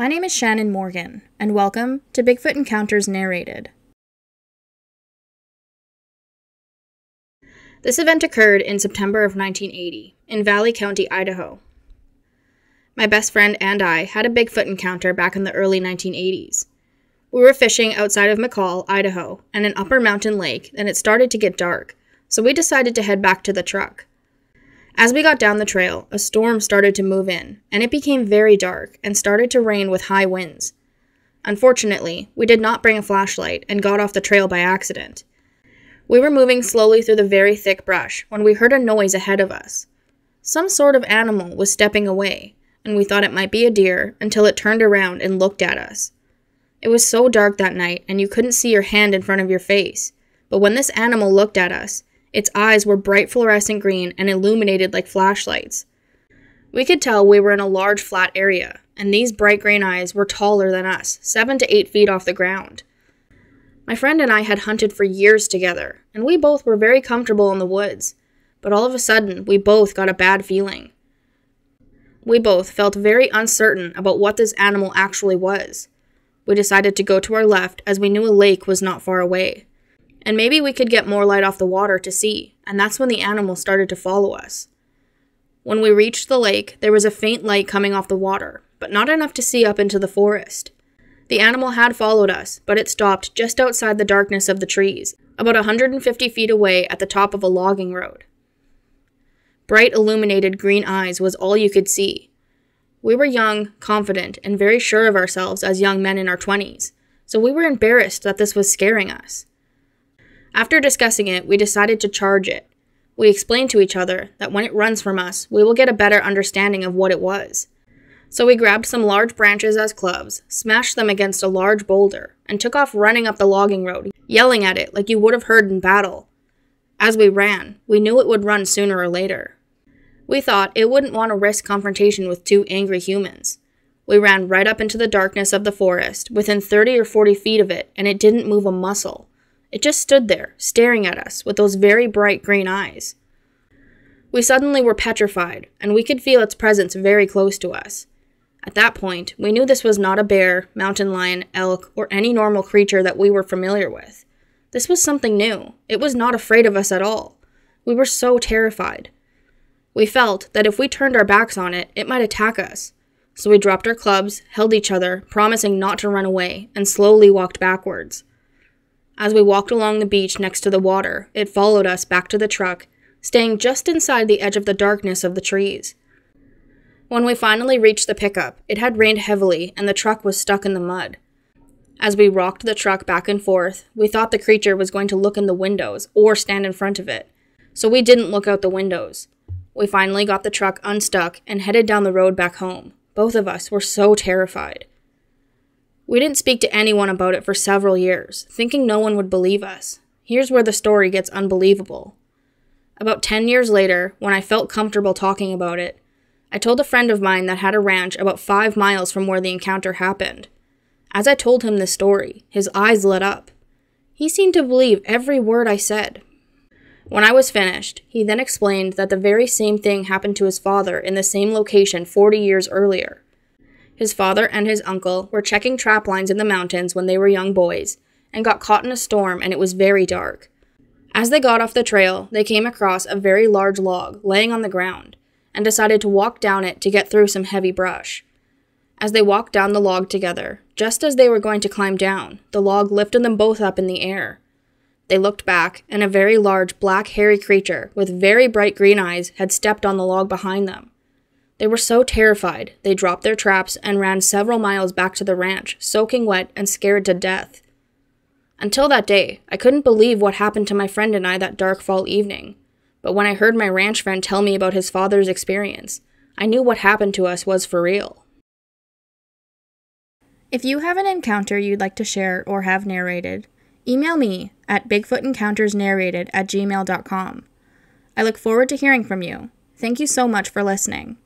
My name is Shannon Morgan, and welcome to Bigfoot Encounters Narrated. This event occurred in September of 1980 in Valley County, Idaho. My best friend and I had a Bigfoot encounter back in the early 1980s. We were fishing outside of McCall, Idaho, and an upper mountain lake, and it started to get dark, so we decided to head back to the truck. As we got down the trail, a storm started to move in, and it became very dark and started to rain with high winds. Unfortunately, we did not bring a flashlight and got off the trail by accident. We were moving slowly through the very thick brush when we heard a noise ahead of us. Some sort of animal was stepping away, and we thought it might be a deer until it turned around and looked at us. It was so dark that night, and you couldn't see your hand in front of your face. But when this animal looked at us, its eyes were bright fluorescent green and illuminated like flashlights. We could tell we were in a large flat area, and these bright green eyes were taller than us, seven to eight feet off the ground. My friend and I had hunted for years together, and we both were very comfortable in the woods, but all of a sudden we both got a bad feeling. We both felt very uncertain about what this animal actually was. We decided to go to our left as we knew a lake was not far away and maybe we could get more light off the water to see, and that's when the animal started to follow us. When we reached the lake, there was a faint light coming off the water, but not enough to see up into the forest. The animal had followed us, but it stopped just outside the darkness of the trees, about a 150 feet away at the top of a logging road. Bright illuminated green eyes was all you could see. We were young, confident, and very sure of ourselves as young men in our 20s, so we were embarrassed that this was scaring us. After discussing it, we decided to charge it. We explained to each other that when it runs from us, we will get a better understanding of what it was. So we grabbed some large branches as clubs, smashed them against a large boulder, and took off running up the logging road, yelling at it like you would have heard in battle. As we ran, we knew it would run sooner or later. We thought it wouldn't want to risk confrontation with two angry humans. We ran right up into the darkness of the forest, within 30 or 40 feet of it, and it didn't move a muscle. It just stood there, staring at us with those very bright green eyes. We suddenly were petrified, and we could feel its presence very close to us. At that point, we knew this was not a bear, mountain lion, elk, or any normal creature that we were familiar with. This was something new. It was not afraid of us at all. We were so terrified. We felt that if we turned our backs on it, it might attack us. So we dropped our clubs, held each other, promising not to run away, and slowly walked backwards. As we walked along the beach next to the water, it followed us back to the truck, staying just inside the edge of the darkness of the trees. When we finally reached the pickup, it had rained heavily and the truck was stuck in the mud. As we rocked the truck back and forth, we thought the creature was going to look in the windows or stand in front of it, so we didn't look out the windows. We finally got the truck unstuck and headed down the road back home. Both of us were so terrified. We didn't speak to anyone about it for several years, thinking no one would believe us. Here's where the story gets unbelievable. About 10 years later, when I felt comfortable talking about it, I told a friend of mine that had a ranch about five miles from where the encounter happened. As I told him this story, his eyes lit up. He seemed to believe every word I said. When I was finished, he then explained that the very same thing happened to his father in the same location 40 years earlier. His father and his uncle were checking trap lines in the mountains when they were young boys and got caught in a storm and it was very dark. As they got off the trail, they came across a very large log laying on the ground and decided to walk down it to get through some heavy brush. As they walked down the log together, just as they were going to climb down, the log lifted them both up in the air. They looked back, and a very large black hairy creature with very bright green eyes had stepped on the log behind them. They were so terrified, they dropped their traps and ran several miles back to the ranch, soaking wet and scared to death. Until that day, I couldn't believe what happened to my friend and I that dark fall evening. But when I heard my ranch friend tell me about his father's experience, I knew what happened to us was for real. If you have an encounter you'd like to share or have narrated, email me at bigfootencountersnarrated at gmail.com. I look forward to hearing from you. Thank you so much for listening.